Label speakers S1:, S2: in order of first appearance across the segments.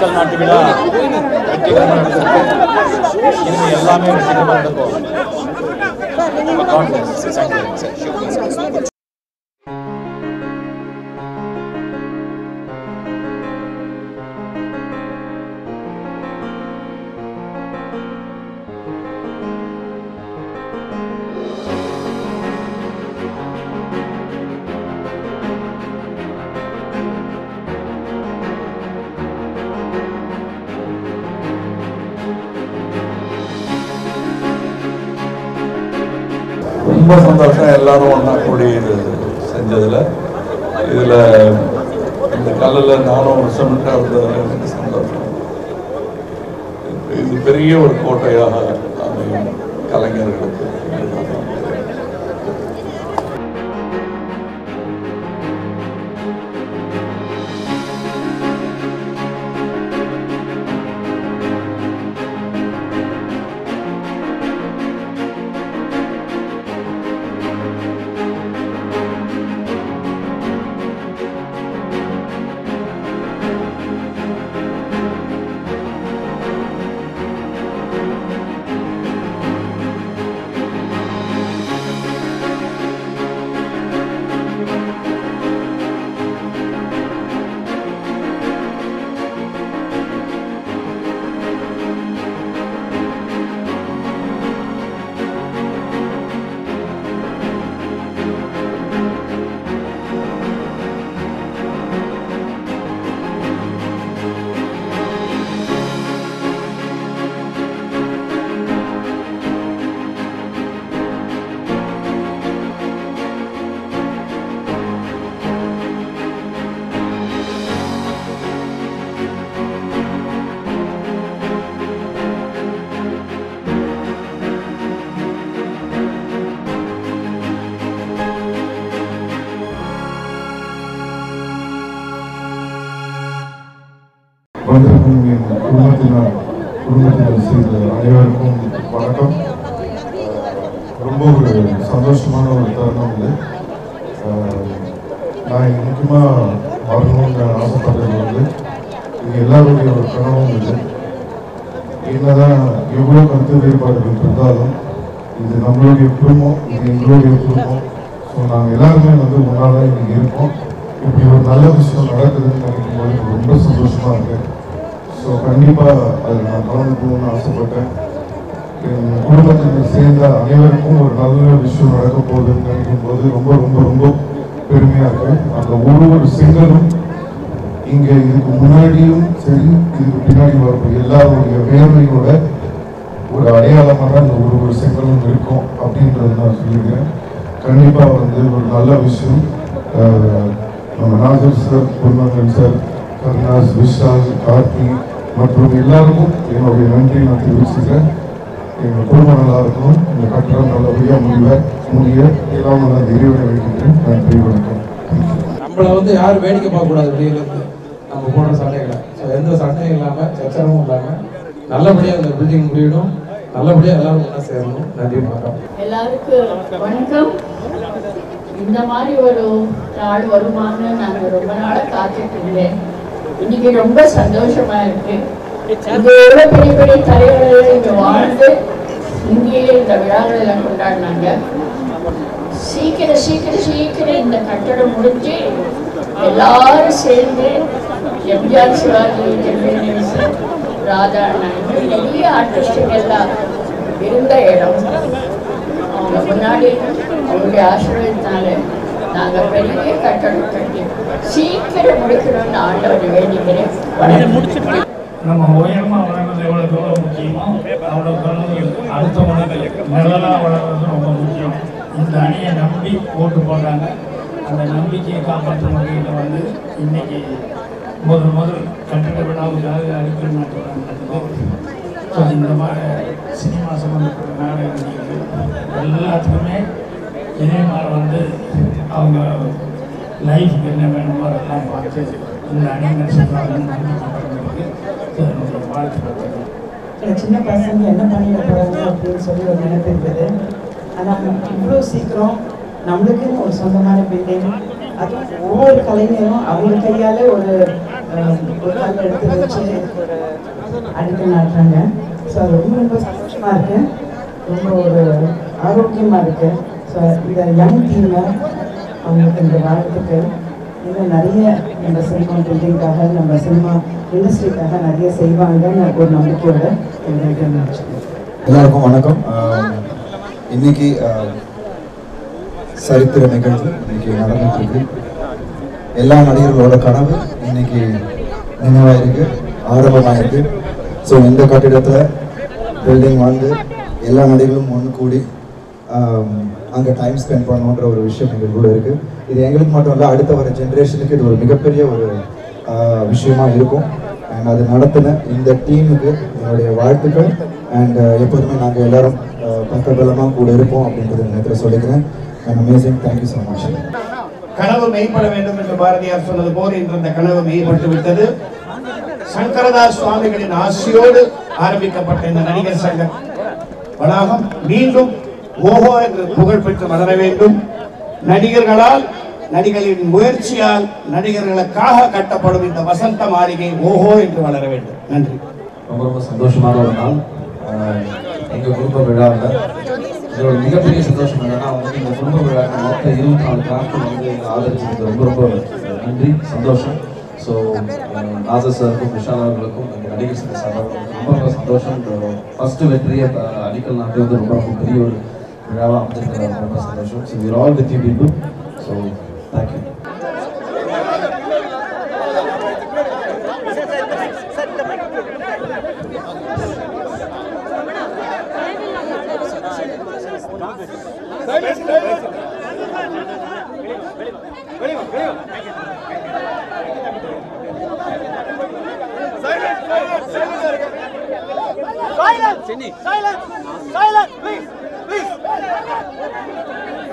S1: அடிக்கல் நாட்டு விழா வெற்றிகரமாக நடந்திருக்கு இனிமே எல்லாமே வெற்றிகரமாக நடக்கும்
S2: நானும் ஒரு சொன்ன எனக்கு சந்தோஷம் இது பெரிய ஒரு கோட்டையாக
S3: இது எல்லாருடைய ஒரு கனவும் இல்லை. என்னதான் எவ்வளோ கருத்து வேறுபாடுகள் இருந்தாலும் இது நம்மளுடைய குடும்பம் இது எங்களுடைய குடும்பம். ஸோ நாங்கள் எல்லாருமே வந்து ஒன்றா இங்கே இன்னைக்கு இருக்கோம். இப்படி ஒரு நல்ல விஷயம் நடக்குதுன்னு நினைக்கும் போது ரொம்ப சந்தோஷமாக இருக்குது ஸோ கண்டிப்பாக அதில் நான் கலந்துக்கணும்னு ஆசைப்பட்டேன். என் குடும்பத்தில் சேர்ந்த அனைவருக்கும் ஒரு நல்ல விஷயம் நடக்க போகுதுன்னு நினைக்கும் போது ரொம்ப ரொம்ப ரொம்ப பெருமையாக இருக்குது அந்த ஒரு ஒரு செங்கலும் இங்கே இதுக்கு முன்னாடியும் சரி இதுக்கு பின்னாடி வரும் எல்லாருடைய வேர்வையோட ஒரு அடையாளமாக தான் இந்த ஒரு ஒரு செங்கலும் இருக்கும் அப்படின்றத நான் சொல்லியிருக்கேன் கண்டிப்பாக வந்து ஒரு நல்ல விஷயம். நம்ம நாசர் சார் பொன்னங்கன் சார் கருணாஸ் விஷால் கார்த்தி மற்றும் எல்லாருக்கும் என்னுடைய நன்றி நான் தெரிவிச்சுக்கிறேன். எங்கள் குடும்பம் நல்லா இருக்கணும் இந்த கட்டணம் நல்லபடியாக முடிய முடிய எல்லாம் நான் அந்த இறைவனை வைக்கின்றேன் நன்றி வணக்கம்.
S4: நம்மளை வந்து யாரும் வேடிக்கை பார்க்கக்கூடாது நம்ம போடுற சண்டைகளை. ஸோ எந்த சண்டையும் இல்லாமல் சச்சரவும் இல்லாமல் நல்லபடியாக அந்த பில்டிங் முடியணும். நல்லபடியாக எல்லாரும் ஒன்றா சேரணும். நன்றி வணக்கம்.
S5: எல்லாருக்கும் வணக்கம். இந்த மாதிரி ஒரு நாள் வருமானு நாங்கள் ரொம்ப நாளாக காத்துட்டு இருந்தேன். இன்னைக்கு ரொம்ப சந்தோஷமா இருக்கு. இது எவ்வளோ பெரிய பெரிய தலைவர்கள் இங்கே வாழ்ந்து இங்கேயே இந்த விழாக்கள் எல்லாம் கொண்டாடினாங்க. சீக்கிரம் சீக்கிரம் சீக்கிரம் இந்த கட்டடம் முடிஞ்சு எல்லாரும் சேர்ந்து எம்ஜிஆர் சிவாஜி ஜெமினேசன் ராதா அண்ணா நிறைய ஆர்டிஸ்டுங்க எல்லாம் இருந்த இடம் அவங்க முன்னாடி அவங்களுடைய ஆசீர்வாதத்தினால நாங்கள் பெரிய கட்டணம் கட்டி சீக்கிரம் முடிக்கணும்னு ஆண்டவர் வேண்டிக்கிறேன்
S6: நம்ம உயரமா வளர்றது எவ்வளோ தூரம் முக்கியமோ அவ்வளோ தூரம் அடுத்த அடுத்தவங்களுக்கு நிழலாக வளர்றது ரொம்ப முக்கியம். இந்த அணியை நம்பி ஓட்டு போடுறாங்க. அந்த நம்பிக்கையை காப்பாற்றும் வகையில் வந்து இன்னைக்கு முதல் முதல் கட்டிட விழாவுக்காக அடிக்கல் நாட்டுறாங்க ஸோ இந்த மாதிரி சினிமா சம்மந்தப்பட்ட நாடகங்கள் எல்லாத்துக்குமே இதே மாதிரி வந்து அவங்க லைஃப்க்கு என்ன வேணுமோ அதெல்லாம் பார்த்து இந்த அணியினர் சொல்கிறாங்கன்னு நம்பிக்கை என்னுடைய
S7: சின்ன பசங்க என்ன பண்ணிட போறாங்க அப்படின்னு சொல்லி ஒரு நினைப்பு இருக்குது. ஆனால் இவ்வளோ சீக்கிரம் நம்மளுக்குன்னு ஒரு சொந்தமான பில்டிங் அது ஒவ்வொரு கலைஞரும் அவங்க கையாலே ஒரு அஹ், ஒரு எடுத்து வச்சு நாட்டுறாங்க ஸோ அது ரொம்ப ரொம்ப சந்தோஷமாக இருக்குது ரொம்ப ஒரு ஆரோக்கியமாக இருக்குது ஸோ இந்த யங் டீமை அவங்களுக்கு இந்த வாழ்த்துக்கு இன்னும் நிறைய நம்ம சினிமா பில்டிங்காக நம்ம சினிமா இண்டஸ்ட்ரிக்காக நிறைய செய்வாங்கன்னு ஒரு நம்பிக்கையோட இந்த
S8: எல்லாருக்கும் வணக்கம். இன்னைக்கு சரித்திர நிகழ்வு இன்னைக்கு நடந்துட்டு இருக்கு. எல்லா நடிகர்களோட கனவு இன்னைக்கு நினைவாயிருக்கு ஆரம்பமாயிருக்கு. ஸோ இந்த கட்டிடத்தில் பில்டிங் வந்து எல்லா நடிகர்களும் ஒன்று கூடி அங்கே டைம் ஸ்பெண்ட் பண்ணணுன்ற ஒரு விஷயம் எங்களுக்குள்ள இருக்குது இது எங்களுக்கு மட்டும் இல்லை அடுத்த வர ஜென்ரேஷனுக்கு இது ஒரு மிகப்பெரிய ஒரு விஷயமாக விஷயமா இருக்கும். அண்ட் அது நடத்தின இந்த டீமுக்கு என்னுடைய வாழ்த்துக்கள். அண்ட் எப்போதுமே நாங்கள் எல்லாரும் பக்கபலமாக கூட இருப்போம் அப்படின்றத நேரத்தில் சொல்லிக்கிறேன். And amazing thank you so much
S9: கனவு மெய்ப்பட வேண்டும் என்று பாரதியார் சொன்னது போல் இன்று அந்த கனவு மெய்ப்பட்டு விட்டது. சங்கரதாஸ் சுவாமிகளின் ஆசியோடு ஆரம்பிக்கப்பட்ட இந்த நடிகர் சங்க வளாகம் மீண்டும் ஓஹோ என்று புகழ் பெற்று வளர வேண்டும். நடிகர்களால் நடிகர்களின் முயற்சியால் நடிகர்களுக்காக கட்டப்படும் இந்த வசந்த மாளிகை ஓஹோ என்று வளர வேண்டும். நன்றி.
S4: ரொம்ப ரொம்ப சந்தோஷமான ஒரு நாள். எங்க குடும்ப விழாவில் இதோட மிகப்பெரிய சந்தோஷம் என்னன்னா வந்து இந்த குடும்ப விழா மொத்த இருபத்தி நாலு நாட்கள் வந்து எங்களை ஆதரிச்சதுக்கு ரொம்ப ரொம்ப நன்றி சந்தோஷம். ஸோ நாசர் சாருக்கும் விஷால் அவர்களுக்கும் எங்கள் நடிகர் சங்க ரொம்ப ரொம்ப சந்தோஷம். ஃபர்ஸ்ட் வெற்றியை அடிக்கல் நாட்டு வந்து ரொம்ப ரொம்ப பெரிய ஒரு விழாவாக அமைஞ்சிருக்கிறது. ரொம்ப ரொம்ப சந்தோஷம். So we're all with you people so thank you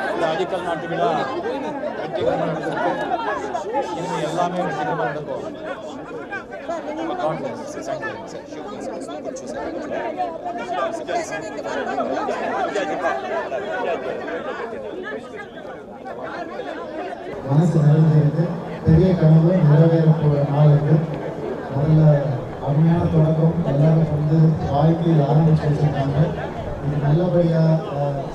S1: இந்த அடிக்கல் நாட்டு விழா வெற்றிகரமாக நடந்திருக்கு இனிமே எல்லாமே வெற்றிகரமாக நடக்கும் God bless. Thank you.
S10: மனசு நிறைஞ்சிருக்கு பெரிய கனவு நிறைவேற போகிற நாள் இது முதல்ல அருமையான தொடக்கம். எல்லாரும் வந்து வாழ்க்கையில் ஆரம்பிச்சு வச்சிருக்காங்க இது நல்லபடியாக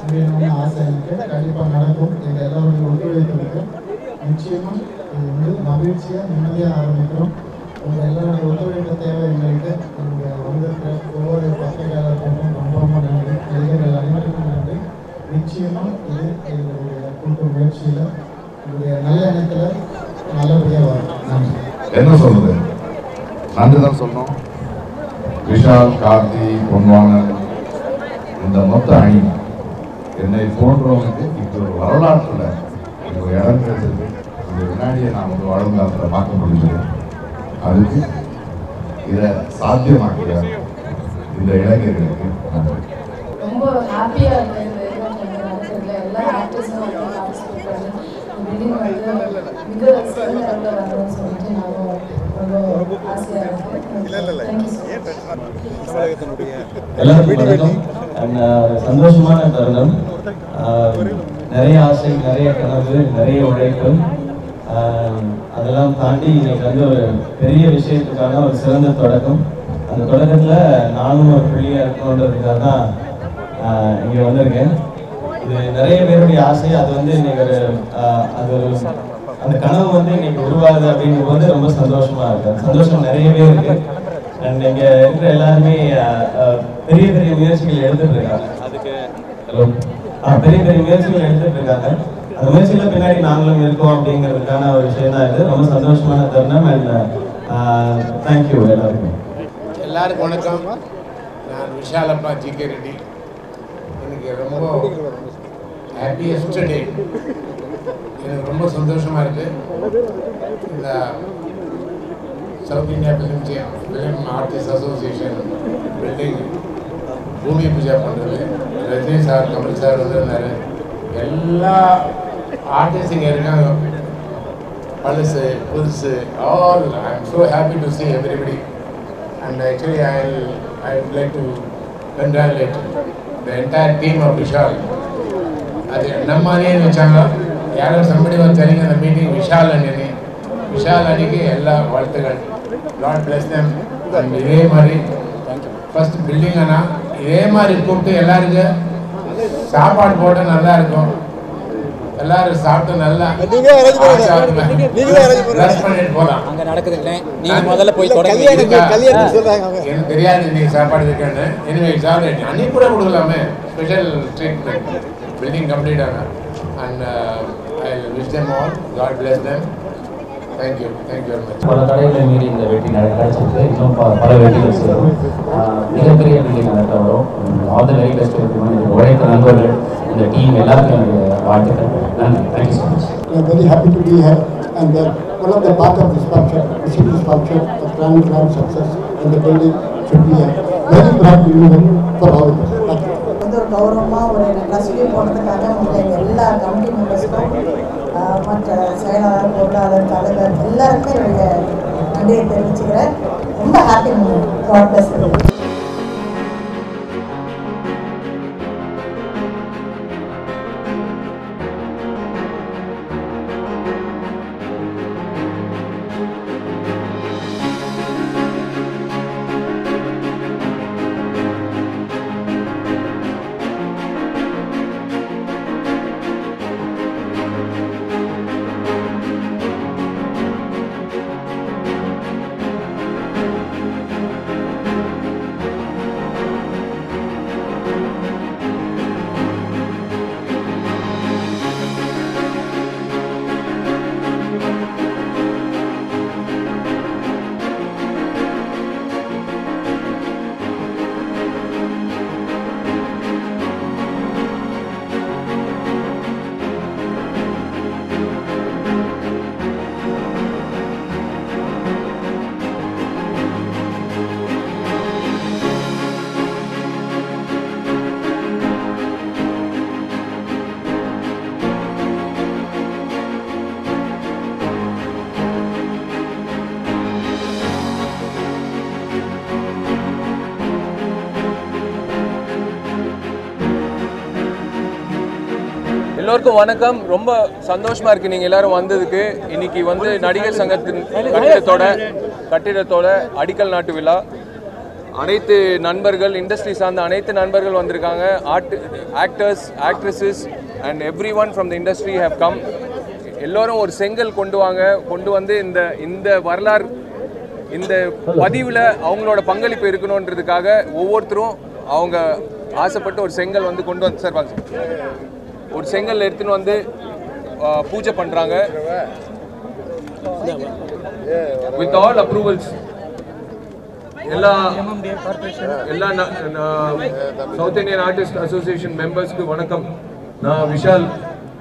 S10: செய்யணும்னு ஆசை எனக்கு கண்டிப்பாக நடக்கும். எங்கள் எல்லாருடைய ஒத்துழைப்பு இருக்கு. நிச்சயமாக இது வந்து மகிழ்ச்சியாக நிம்மதியாக ஆரம்பிக்கிறோம். உங்கள் எல்லாருடைய ஒத்துழைப்பு தேவை எங்களுக்கு. நீங்கள் வந்திருக்கிற ஒவ்வொரு பத்திரிகையாளர்களுக்கும் ரொம்ப ரொம்ப நன்றி. இளைஞர்கள் அனைவருக்கும் நன்றி. நிச்சயமாக இது எங்களுடைய கூட்டு முயற்சியில் உங்களுடைய நல்ல எண்ணத்தில் நல்லபடியாக வரும் நன்றி.
S11: என்ன சொல்றது? நன்றி தான் சொல்லணும். விஷால் கார்த்தி பொன்வானன் இந்த மொத்த அணி என்னை போன்றவங்களுக்கு இப்போ ஒரு வரலாற்றில் இது ஒரு இடம் கிடைச்சது இந்த வினாடியை நான் வந்து வாழ்ந்தாத்தில் பார்க்க முடிஞ்சது அதுக்கு இதை சாத்தியமாக்கிய இந்த இளைஞர்களுக்கு நன்றி.
S12: ரொம்ப ஹாப்பியாக இருக்குது இந்த எல்லா ஆர்டிஸ்டும் வந்து பார்ட்டிசிபேட் பண்ணி மிக சிறந்த வரணும்னு சொல்லிட்டு
S4: நான் சந்தோஷமான தருணம். நிறைய ஆசை நிறைய கனவு நிறைய உழைப்பு. அதெல்லாம் தாண்டி இன்னைக்கு வந்து ஒரு பெரிய விஷயத்துக்கான ஒரு சிறந்த தொடக்கம். அந்த தொடக்கத்துல நானும் ஒரு பிள்ளையா இருக்கணுன்றதுக்காக தான் இங்க வந்திருக்கேன். இது நிறைய பேருடைய ஆசை. அது வந்து இன்னைக்கு ஒரு அது ஒரு அந்த கனவு வந்து இன்னைக்கு உருவாகுது அப்படிங்கும் போது ரொம்ப சந்தோஷமா இருக்கு. சந்தோஷம் நிறையவே இருக்கு. அண்ட் இங்க இருக்கிற எல்லாருமே பெரிய பெரிய முயற்சிகள் எடுத்துட்டு இருக்காங்க. அதுக்கு பெரிய பெரிய முயற்சிகள் எடுத்துட்டு இருக்காங்க. அந்த முயற்சியில பின்னாடி நாங்களும் இருக்கோம் அப்படிங்கிறதுக்கான ஒரு விஷயம் தான் இது. ரொம்ப சந்தோஷமான தருணம். அண்ட் தேங்க்யூ எல்லாருக்கும்.
S13: எல்லாருக்கும் வணக்கம். நான் விஷாலப்பா ஜி கே ரெட்டி. எனக்கு ரொம்ப ஹாப்பி எஸ்டர்டே எனக்கு ரொம்ப சந்தோஷமாக இருக்குது இந்த south India film film artist association building பூமி பூஜை பண்ணுறது ரஜினி சார் கமல் சார் வந்திருந்தார். எல்லா ஆர்டிஸ்ட் இங்கே இருக்காங்க. பழசு புதுசு all I am so happy to see everybody and actually I I like to to the entire team of Vishal Vishal. அது நம்ம அணியை வச்சாங்க யாரோ somebody was telling in the meeting Vishal and Ani. Vishal அணிக்கு எல்லா வாழ்த்துகள் லார்ட் பிளஸ் தேம் இதே மாதிரி ஃபர்ஸ்ட் பில்டிங் அண்ணா இதே மாதிரி கூப்பிட்டு எல்லாருக்கும் சாப்பாடு போட்டு நல்லா இருக்கும். எல்லாரும் சாப்பிட்டு நல்லா பண்ணிட்டு போலாம்.
S14: அங்க நடக்குதுங்க நீங்க முதல்ல போய்?
S13: எனக்கு தெரியாது இன்னைக்கு சாப்பாடு இருக்கான்னு. எனவே சாப்பிடு. அன்னைக்கு கூட கொடுக்கலாமே. ஸ்பெஷல் ட்ரீட்மெண்ட் பில்டிங் கம்ப்ளீட் ஆன and I wish them all God bless them thank you thank you very much
S15: பல தடைகளை மீறி இந்த வெற்றி நட- கிடைச்சிருக்கு இன்னும் ப- பல வெற்றிகள் சேரும் ஆஹ் மிகப்பெரிய வெற்றி நடக்க வரும். ஆல் த வெரி பெஸ்ட் இந்த உழைத்த நண்பர்கள் இந்த டீம் எல்லாருக்கும் என்னுடைய வாழ்த்துக்கள். நன்றி. Thank you so much
S16: We are very happy to be here. And uh, one of the part of this structure, the city structure, the grand, grand success and the building should be a very bright event for all of us.
S17: வந்து ஒரு கௌரவமாக ஒரு trustee போனதுக்காக உங்களை எல்லா committee மெம்பர்ஸ்க்கும் மற்ற செயலாளர் பொருளாளர் தலைவர் எல்லாருக்கும் என்னுடைய நன்றியை தெரிவிச்சுக்கிறேன். ரொம்ப ஹாப்பி மூமெண்ட் காட் பிளஸ்
S18: எல்லாருக்கும் வணக்கம். ரொம்ப சந்தோஷமா இருக்கு நீங்க எல்லாரும் வந்ததுக்கு. இன்னைக்கு வந்து நடிகர் சங்கத்தின் கட்டிடத்தோட கட்டிடத்தோட அடிக்கல் நாட்டு விழா. அனைத்து நண்பர்கள் இண்டஸ்ட்ரி சார்ந்த அனைத்து நண்பர்கள் வந்திருக்காங்க. Art actors actresses and every one from the industry have come எல்லோரும் ஒரு செங்கல் கொண்டு வாங்க. கொண்டு வந்து இந்த இந்த வரலாறு இந்த பதிவில் அவங்களோட பங்களிப்பு இருக்கணுன்றதுக்காக ஒவ்வொருத்தரும் அவங்க ஆசைப்பட்டு ஒரு செங்கல் வந்து கொண்டு வந்து சார் வாங்க சார். ஒரு செங்கல் எடுத்துன்னு வந்து பூஜை பண்றாங்க. வித் ஆல் அப்ரூவல்ஸ் எல்லா எல்லா சவுத் இந்தியன் ஆர்டிஸ்ட் அசோசியேஷன் மெம்பர்ஸ்க்கு வணக்கம். நான் விஷால்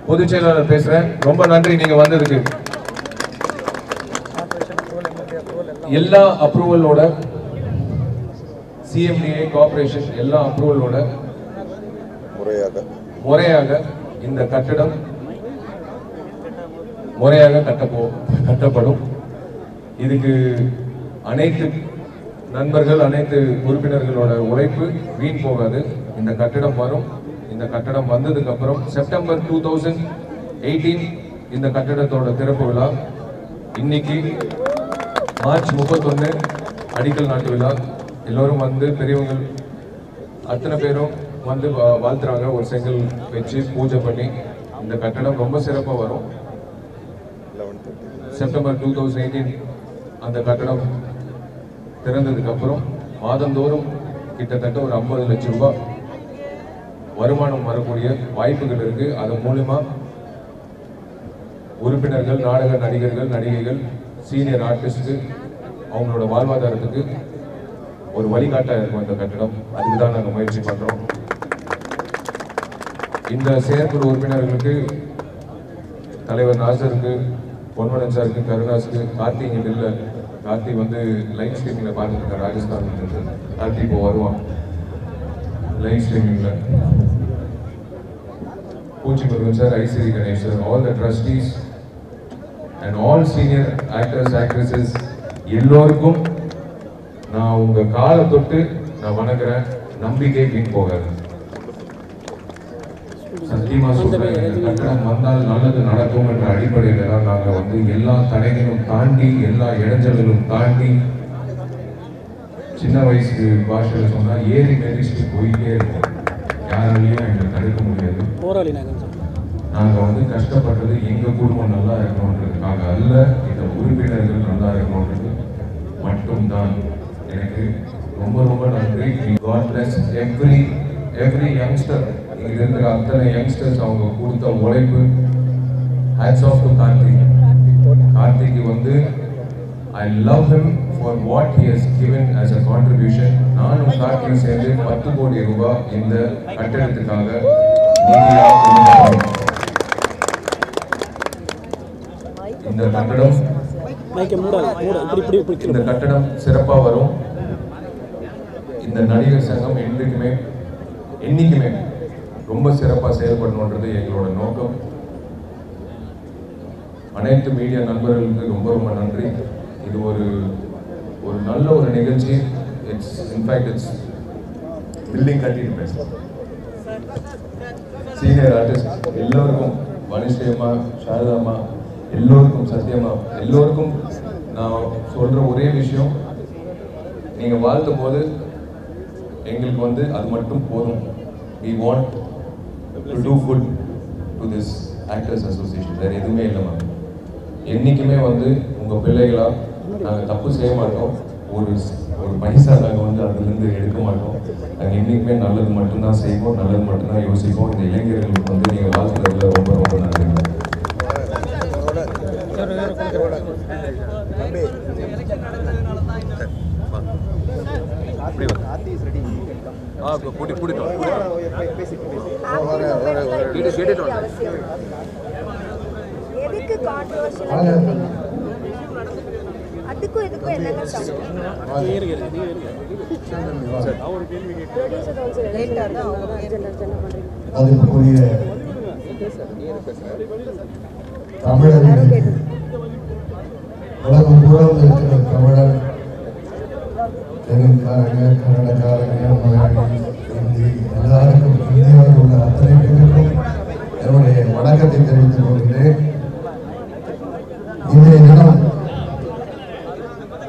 S18: பொதுச் செயலாளர் பேசுறேன். ரொம்ப நன்றி நீங்க வந்ததுக்கு. எல்லா அப்ரூவலோட சிஎம்டிஏ கார்பரேஷன் எல்லா அப்ரூவலோட
S19: முறையாக.
S18: முறையாக இந்த கட்டடம் முறையாக கட்டப்போ கட்டப்படும். இதுக்கு அனைத்து நண்பர்கள் அனைத்து உறுப்பினர்களோட உழைப்பு வீண் போகாது. இந்த கட்டிடம் வரும். இந்த கட்டடம் வந்ததுக்கு அப்புறம் செப்டம்பர் டூ தௌசண்ட் எயிட்டீன் இந்த கட்டடத்தோட திறப்பு விழா. இன்னைக்கு மார்ச் முப்பத்தொன்று அடிக்கல் நாட்டு விழா. எல்லோரும் வந்து பெரியவங்கள் அத்தனை பேரும் வந்து வா- வாழ்த்துறாங்க. ஒரு செங்கல் வச்சு பூஜை பண்ணி. இந்த கட்டடம் ரொம்ப சிறப்பாக வரும். செப்டம்பர் டூ தௌசண்ட் எயிட்டீன் அந்த கட்டடம் திறந்ததுக்கப்புறம் மாதந்தோறும் கிட்டத்தட்ட ஒரு ஐம்பது லட்சம் ரூபாய் வருமானம் வரக்கூடிய வாய்ப்புகள் இருக்கு. அதன் மூலிமா உறுப்பினர்கள் நாடக நடிகர்கள் நடிகைகள் சீனியர் ஆர்டிஸ்ட்டு அவங்களோட வாழ்வாதாரத்துக்கு ஒரு வழிகாட்டாக இருக்கும் இந்த கட்டடம். அதுக்கு தான் நாங்கள் முயற்சி பண்ணுறோம் இந்த செயற்குழு உறுப்பினர்களுக்கு தலைவர் நாசருக்கு பொன்வனன் சாருக்கு கருணாஸுக்கு கார்த்தி இங்கே இல்லை. கார்த்தி வந்து லைன் ஸ்ட்ரீமிங்கில் பார்த்துருக்கேன் ராஜஸ்தான் கார்த்தி இப்போ வருவான். Line ஸ்ட்ரீமிங்கில் Poochi Murugan sir Ishari Ganesh sir all the trustees and all senior actors actresses எல்லோருக்கும் நான் உங்கள் காலை தொட்டு நான் வணங்குறேன். நம்பிக்கை வீண் போகாது. சத்தியமா சொல்றேன். இந்த கட்டணம் வந்தால் நல்லது நடக்கும் என்ற அடிப்படையில தான் நாங்க வந்து எல்லா தடைகளும் தாண்டி எல்லா இடைஞ்சல்களும் தாண்டி சின்ன வயசு பாஷையில சொன்னா ஏறி மிதிச்சுட்டு போயிட்டே இருக்கோம் யாராலையும் எங்களை தடுக்க முடியாது.
S6: நாங்கள்
S18: நாங்க வந்து கஷ்டப்பட்டது எங்க குடும்பம் நல்லா இருக்கணுன்றதுக்காக அல்ல இந்த உறுப்பினர்கள் நல்லா இருக்கணுன்றது மட்டும்தான். எனக்கு ரொம்ப ரொம்ப நன்றி. God bless every every youngster இங்கே இருக்கிற அத்தனை யங்ஸ்டர்ஸ் அவங்க கொடுத்த உழைப்பு hats off to Karthik Karthik வந்து I love him for what he has given us a contribution நானும் கார்த்திக் சேர்ந்து பத்து கோடி ரூபாய் இந்த கட்டணத்துக்காக இந்த கட்டடம் இந்த கட்டடம் சிறப்பாக வரும். இந்த நடிகர் சங்கம் என்றைக்குமே என்னைக்குமே ரொம்ப சிறப்பாக செயல்படணுன்றது எங்களோட நோக்கம். அனைத்து மீடியா நண்பர்களுக்கு ரொம்ப ரொம்ப நன்றி. இது ஒரு ஒரு நல்ல ஒரு நிகழ்ச்சி. இட்ஸ் இன்ஃபேக்ட் இட்ஸ் பில்டிங் கட்டிட்டு பேசுகிறேன் சீனியர் ஆர்டிஸ்ட் எல்லோருக்கும் மனுஷயமா சாரதாமா எல்லோருக்கும் சத்தியமா எல்லோருக்கும் நான் சொல்கிற ஒரே விஷயம் நீங்கள் வாழ்த்தும் போது எங்களுக்கு வந்து அது மட்டும் போதும். We want to do good to this actors association வேறு எதுவுமே இல்லை மேம் என்றைக்குமே வந்து உங்கள் பிள்ளைகளாக நாங்கள் தப்பு செய்ய மாட்டோம். ஒரு ஒரு பைசா நாங்கள் வந்து அதுலேருந்து எடுக்க மாட்டோம். நாங்கள் என்றைக்குமே நல்லது மட்டும்தான் செய்வோம் நல்லது மட்டும்தான் யோசிப்போம். இந்த இளைஞர்களுக்கு வந்து நீங்கள் வாழ்த்துறதுல ரொம்ப ரொம்ப நன்றி
S20: ஆ கூட்டி கூட்டிட்டு கேட்டு கேட்டுட்டு
S21: எதுக்கு கான்ட்ரவர்ஷியலாக கேட்குறீங்க அதுக்கும் இதுக்கும் என்னங்க
S22: மதிப்புக்குரிய தமிழர்கள் உலகம் பூரா இருக்கிற தமிழர் தெலுங்குக்காரங்க கன்னடக்காரங்க மலையாளி ஹிந்தி எல்லாருக்கும் இந்தியாவில் உள்ள அத்தனை பேருக்கும் என்னுடைய வணக்கத்தை தெரிவித்துக் கொள்கிறேன். இன்றைய தினம்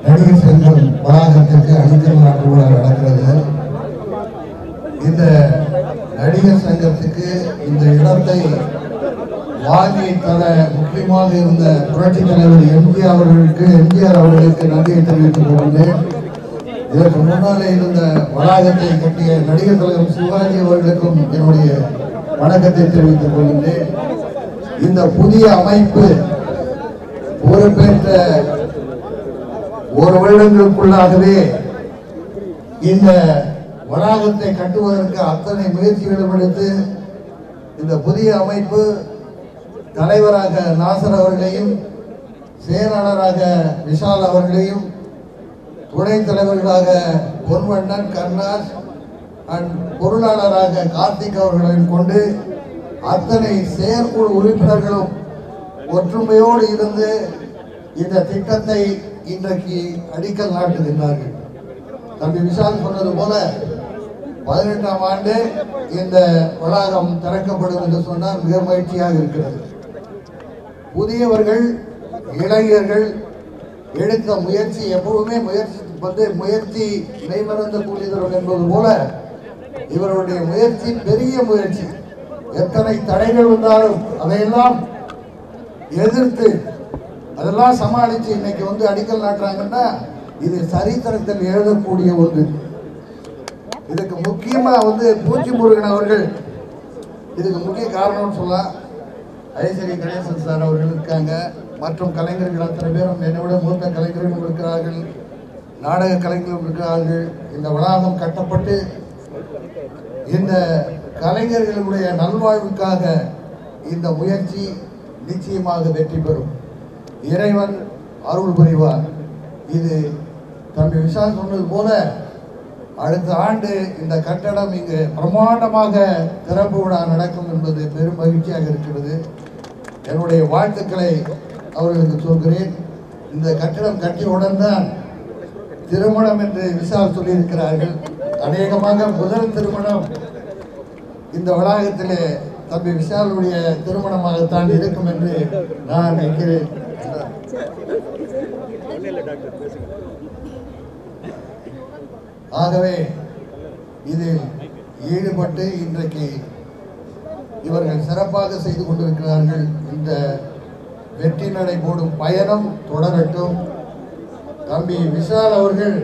S22: நடிகர் சங்கம் வளாகத்திற்கு அடிக்கல் நாட்டு விழா நடக்கிறது. இந்த நடிகர் சங்கத்துக்கு இந்த இடத்தை வாங்கி தர முக்கியமாக இருந்த புரட்சி தலைவர் எம்ஜிஆர் அவர்களுக்கு எம்ஜிஆர் அவர்களுக்கு நன்றியை தெரிவித்துக் கொள்கிறேன். இதற்கு முன்னாலே இருந்த வளாகத்தை கட்டிய நடிகர் தலைவர் சிவாஜி அவர்களுக்கும் என்னுடைய வணக்கத்தை தெரிவித்துக் கொள்கின்றேன். இந்த புதிய அமைப்பு பொறுப்பேற்ற ஒரு வருடங்களுக்குள்ளாகவே இந்த வளாகத்தை கட்டுவதற்கு அத்தனை முயற்சிகளும் எடுத்து இந்த புதிய அமைப்பு தலைவராக நாசர் அவர்களையும் செயலாளராக விஷால் அவர்களையும் துணைத் தலைவர்களாக பொன்வண்ணன் கர்ணாஸ் அண்ட் பொருளாளராக கார்த்திக் அவர்களையும் கொண்டு அத்தனை செயற்குழு உறுப்பினர்களும் ஒற்றுமையோடு இருந்து இந்த திட்டத்தை இன்றைக்கு அடிக்கல் நாட்டுகின்றார்கள். தம்பி விஷால் சொன்னது போல பதினெட்டாம் ஆண்டு இந்த வளாகம் திறக்கப்படும் என்று சொன்னால் மிக மகிழ்ச்சியாக இருக்கிறது. புதியவர்கள் இளைஞர்கள் எடுத்த முயற்சி எப்பவுமே முயற்சி வந்து முயற்சி மெய்மறந்த கூலி என்பது போல இவருடைய முயற்சி பெரிய முயற்சி. எத்தனை தடைகள் வந்தாலும் அதையெல்லாம் எதிர்த்து அதெல்லாம் சமாளித்து இன்னைக்கு வந்து அடிக்கல் நாட்டுறாங்கன்னா இது சரித்திரத்தில் எழுதக்கூடிய ஒன்று. இதுக்கு முக்கியமாக வந்து பூச்சி முருகன் அவர்கள் இதுக்கு முக்கிய காரணம்னு சொல்லலாம். ஐஸ்வரி கணேசன் சார் அவர்கள் இருக்காங்க. மற்றும் கலைஞர்கள் அத்தனை பேரும் என்னை விட மூத்த கலைஞர்களும் இருக்கிறார்கள் நாடக கலைஞர்களும் இருக்கிறார்கள். இந்த வளாகம் கட்டப்பட்டு இந்த கலைஞர்களுடைய நல்வாழ்வுக்காக இந்த முயற்சி நிச்சயமாக வெற்றி பெறும். இறைவன் அருள் புரிவார். இது தம்பி விஷால் சொன்னது போல அடுத்த ஆண்டு இந்த கட்டடம் இங்கு பிரமாண்டமாக திறப்பு விழா நடக்கும் என்பது பெரும் மகிழ்ச்சியாக இருக்கிறது. என்னுடைய வாழ்த்துக்களை அவர்களுக்கு சொல்கிறேன் இந்த கட்டிடம் கட்டியவுடன் தான் திருமணம் என்று விஷால் சொல்லியிருக்கிறார்கள். அநேகமாக முதல் திருமணம் இந்த வளாகத்திலே தம்பி விஷாலுடைய திருமணமாகத்தான் இருக்கும் என்று நான் நினைக்கிறேன். ஆகவே இதில் ஈடுபட்டு இன்றைக்கு இவர்கள் சிறப்பாக செய்து கொண்டிருக்கிறார்கள். இந்த வெற்றி நடை போடும் பயணம் தொடரட்டும். தம்பி விஷால் அவர்கள்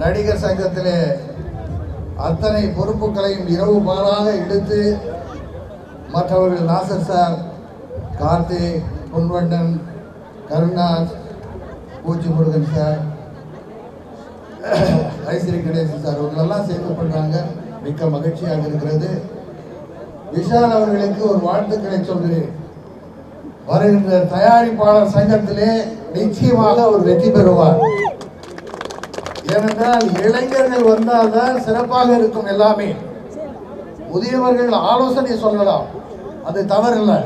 S22: நடிகர் சங்கத்திலே அத்தனை பொறுப்புகளையும் இரவு பாலாக எடுத்து மற்றவர்கள் Nassar sir Karthi Ponvannan Karunas Poochi Murugan sir Ishari Ganesan sir இவங்களெல்லாம் சேர்ந்து பண்ணுறாங்க மிக்க மகிழ்ச்சியாக இருக்கிறது. விஷால் அவர்களுக்கு ஒரு வாழ்த்துக்களை சொல்கிறேன். வருகின்ற தயாரிப்பாளர் சங்கத்திலே நிச்சயமாக அவர் வெற்றி பெறுவார். ஏனென்றால் இளைஞர்கள் வந்தால்தான் சிறப்பாக இருக்கும் எல்லாமே. முதியவர்கள் ஆலோசனை சொல்லலாம். அது தவறில்லை.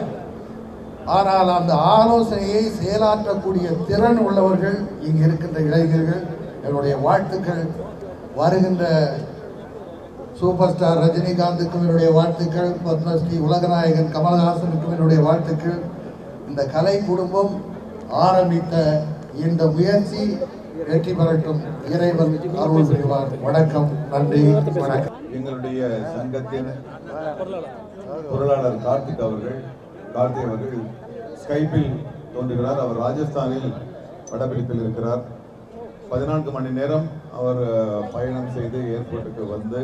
S22: ஆனால் அந்த ஆலோசனையை செயலாற்றக்கூடிய திறன் உள்ளவர்கள் இங்கு இருக்கின்ற இளைஞர்கள் என்னுடைய வாழ்த்துக்கள். வருகின்ற சூப்பர் ஸ்டார் ரஜினிகாந்துக்கும் என்னுடைய வாழ்த்துக்கள். பத்மஸ்ரீ உலகநாயகன் கமல்ஹாசனுக்கும் என்னுடைய வாழ்த்துக்கள். இந்த கலை குடும்பம் ஆரம்பித்த இந்த முயற்சி வெற்றி பெறட்டும். இறைவன் அருள் புரிவார். வணக்கம் நன்றி வணக்கம்.
S23: எங்களுடைய சங்கத்தின் பொருளாளர் கார்த்திக் அவர்கள் கார்த்திக் அவர்கள் ஸ்கைப்பில் தோன்றுகிறார். அவர் ராஜஸ்தானில் படப்பிடிப்பில் இருக்கிறார். பதினான்கு மணி நேரம் அவர் பயணம் செய்து ஏர்போர்ட்டுக்கு வந்து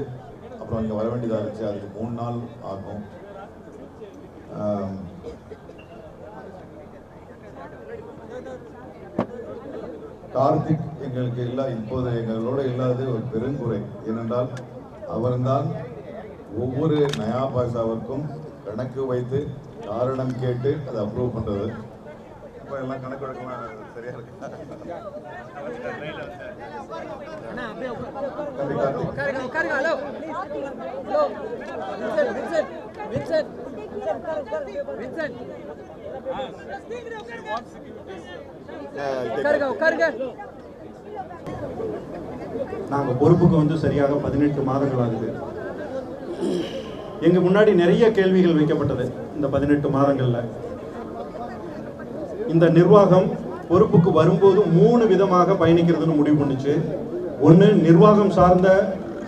S23: அப்புறம் இங்கே வர வேண்டியதாக இருந்துச்சு. அதுக்கு மூணு நாள் ஆகும். கார்த்திக் எங்களுக்கு இல்லா இப்போது எங்களோட இல்லாதது ஒரு பெருங்குறை. ஏனென்றால் அவர்தான் ஒவ்வொரு நயா பாய்சாவிற்கும் கணக்கு வைத்து காரணம் கேட்டு அதை அப்ரூவ் பண்றது. இப்போ எல்லாம் கணக்கு வழக்கெல்லாம் இருக்கு?
S24: நாங்கள் பொறுப்புக்கு வந்து சரியாக பதினெட்டு மாதங்கள் ஆகுது. எங்க முன்னாடி நிறைய கேள்விகள் வைக்கப்பட்டது இந்த பதினெட்டு மாதங்கள்ல. இந்த நிர்வாகம் பொறுப்புக்கு வரும்போது மூணு விதமாக பயணிக்கிறதுன்னு முடிவு பண்ணுச்சு. ஒன்று நிர்வாகம் சார்ந்த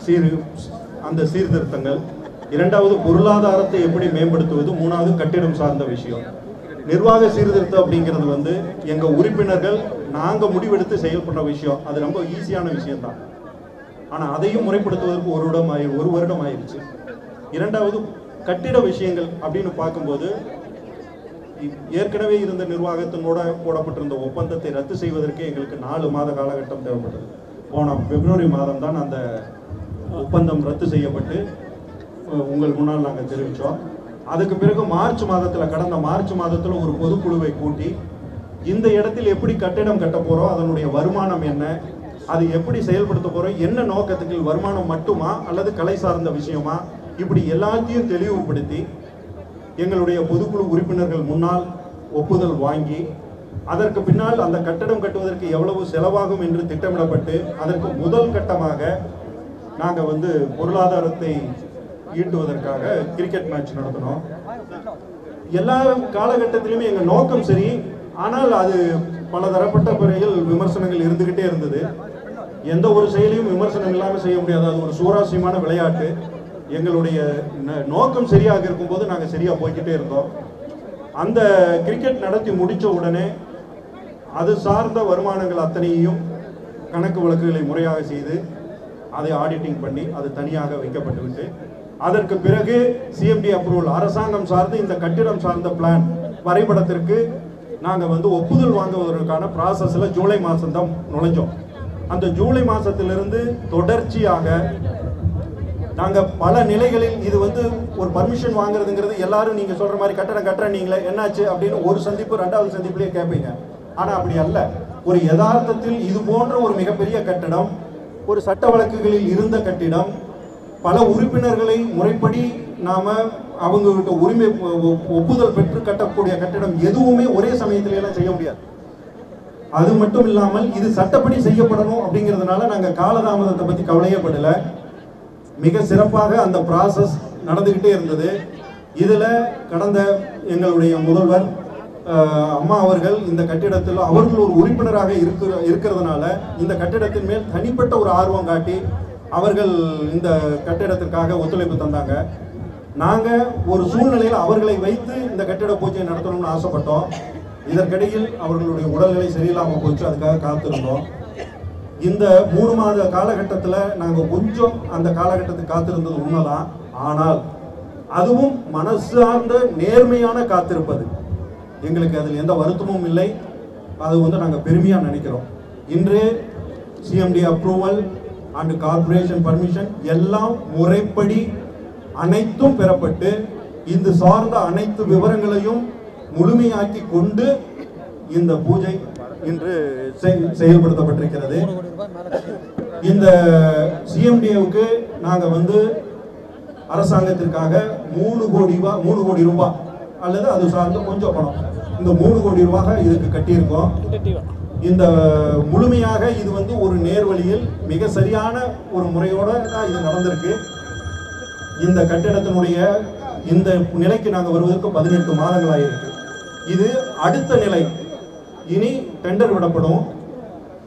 S24: சீர் அந்த சீர்திருத்தங்கள். இரண்டாவது பொருளாதாரத்தை எப்படி மேம்படுத்துவது? மூணாவது கட்டிடம் சார்ந்த விஷயம். நிர்வாக சீர்திருத்தம் அப்படிங்கிறது வந்து எங்க உறுப்பினர்கள் நாங்க முடிவெடுத்து செயல்படுற விஷயம். அது ரொம்ப ஈஸியான விஷயம்தான். ஆனா அதையும் முறைப்படுத்துவதற்கு ஒரு வருடம் ஆயி ஒரு வருடம் ஆயிடுச்சு இரண்டாவது கட்டிட விஷயங்கள் அப்படின்னு பார்க்கும்போது ஏற்கனவே இருந்த நிர்வாகத்தினோட போடப்பட்டிருந்த ஒப்பந்தத்தை ரத்து செய்வதற்கு எங்களுக்கு நாலு மாத காலகட்டம் தேவைப்பட்டது. போன பிப்ரவரி மாதம் தான் அந்த ஒப்பந்தம் ரத்து செய்யப்பட்டு உங்கள் முன்னால் நாங்கள் தெரிவித்தோம் அதுக்கு பிறகு மார்ச் மாதத்தில் கடந்த மார்ச் மாதத்தில் ஒரு பொதுக்குழுவை கூட்டி இந்த இடத்தில் எப்படி கட்டிடம் கட்ட போகிறோம் அதனுடைய வருமானம் என்ன அது எப்படி செயல்படுத்த போகிறோம் என்ன நோக்கத்துக்கு வருமானம் மட்டுமா அல்லது கலை சார்ந்த விஷயமா இப்படி எல்லாத்தையும் தெளிவுபடுத்தி எங்களுடைய பொதுக்குழு உறுப்பினர்கள் முன்னால் ஒப்புதல் வாங்கி அதற்கு பின்னால் அந்த கட்டடம் கட்டுவதற்கு எவ்வளவு செலவாகும் என்று திட்டமிடப்பட்டு அதற்கு முதல் கட்டமாக நாங்கள் வந்து பொருளாதாரத்தை ஈட்டுவதற்காக கிரிக்கெட் மேட்ச் நடத்தினோம் எல்லா காலகட்டத்திலுமே எங்கள் நோக்கம் சரி. ஆனால் அது பல தரப்பட்ட முறையில் விமர்சனங்கள் இருந்துகிட்டே இருந்தது. எந்த ஒரு செயலையும் விமர்சனம் இல்லாமல் செய்ய முடியாது. அது ஒரு சுவாரஸ்யமான விளையாட்டு. எங்களுடைய ந- நோக்கம் சரியாக இருக்கும்போது நாங்கள் சரியாக போய்கிட்டே இருந்தோம். அந்த கிரிக்கெட் நடத்தி முடித்த உடனே அது சார்ந்த வருமானங்கள் அத்தனையும் கணக்கு வழக்குகளை முறையாக செய்து அதை ஆடிட்டிங் பண்ணி அது தனியாக வைக்கப்பட்டுவிட்டு அதற்கு பிறகு சிஎம்டி அப்ரூவல் அரசாங்கம் சார்ந்து இந்த கட்டிடம் சார்ந்த பிளான் வரைபடத்திற்கு நாங்கள் வந்து ஒப்புதல் வாங்குவதற்கான ப்ராசஸில் ஜூலை மாதம் தான் நுழைஞ்சோம். அந்த ஜூலை மாதத்திலிருந்து தொடர்ச்சியாக நாங்கள் பல நிலைகளில் இது வந்து ஒரு பர்மிஷன் வாங்குறதுங்கிறது எல்லாரும் நீங்கள் சொல்கிற மாதிரி கட்டணம் கட்டுறேன் நீங்களே என்னாச்சு அப்படின்னு ஒரு சந்திப்பு ரெண்டாவது சந்திப்புலேயே கேட்பீங்க ஆனால் அப்படி அல்ல. ஒரு யதார்த்தத்தில் இது போன்ற ஒரு மிகப்பெரிய கட்டடம் ஒரு சட்ட வழக்குகளில் இருந்த கட்டிடம் பல உறுப்பினர்களை முறைப்படி நாம அவங்ககிட்ட உரிமை ஒப்புதல் பெற்று கட்டக்கூடிய கட்டிடம் எதுவுமே ஒரே சமயத்தில எல்லாம் செய்ய முடியாது. அது மட்டும் இல்லாமல் இது சட்டப்படி செய்யப்படணும் அப்படிங்கிறதுனால நாங்கள் காலதாமதத்தை பத்தி கவலையே மிக சிறப்பாக அந்த ப்ராசஸ் நடந்துகிட்டே இருந்தது. இதில் கடந்த எங்களுடைய முதல்வர் அம்மா அவர்கள் இந்த கட்டிடத்தில் அவர்கள் ஒரு உறுப்பினராக இருக்கிற இருக்கிறதுனால இந்த கட்டிடத்தின் மேல் தனிப்பட்ட ஒரு ஆர்வம் காட்டி அவர்கள் இந்த கட்டிடத்திற்காக ஒத்துழைப்பு தந்தாங்க. நாங்கள் ஒரு சூழ்நிலையில் அவர்களை வைத்து இந்த கட்டிட பூஜையை நடத்தணும்னு ஆசைப்பட்டோம். இதற்கிடையில் அவர்களுடைய உடல்நிலை சரியில்லாமல் போச்சு அதுக்காக காத்திருந்தோம். இந்த மூணு மாத காலகட்டத்தில் நாங்கள் கொஞ்சம் அந்த காலகட்டத்துக்கு காத்திருந்தது உண்மைதான். ஆனால் அதுவும் மனசார்ந்த நேர்மையான காத்திருப்பது. எங்களுக்கு அதில் எந்த வருத்தமும் இல்லை. அது வந்து நாங்கள் பெருமையாக நினைக்கிறோம். இன்று CMD approval and corporation permission எல்லாம் முறைப்படி அனைத்தும் பெறப்பட்டு இது சார்ந்த அனைத்து விவரங்களையும் முழுமையாக்கி கொண்டு இந்த பூஜை இன்று செய்- செயல்படுத்தப்பட்டிருக்கிறது. இந்த சிஎம்டிஏவுக்கு நாங்கள் வந்து அரசாங்கத்திற்காக மூணு கோடி ரூபாய் மூணு கோடி ரூபாய் அல்லது அது சார்ந்த கொஞ்சம் பணம். இந்த மூணு கோடி ரூபாய் இதுக்கு கட்டியிருக்கோம். இந்த முழுமையாக இது வந்து ஒரு நேர்வழியில் மிக சரியான ஒரு முறையோட தான் இது நடந்திருக்கு. இந்த கட்டிடத்தினுடைய இந்த நிலைக்கு நாங்கள் வருவதற்கு பதினெட்டு மாதங்கள் ஆகியிருக்கு இது அடுத்த நிலை. இனி டெண்டர் விடப்படும்.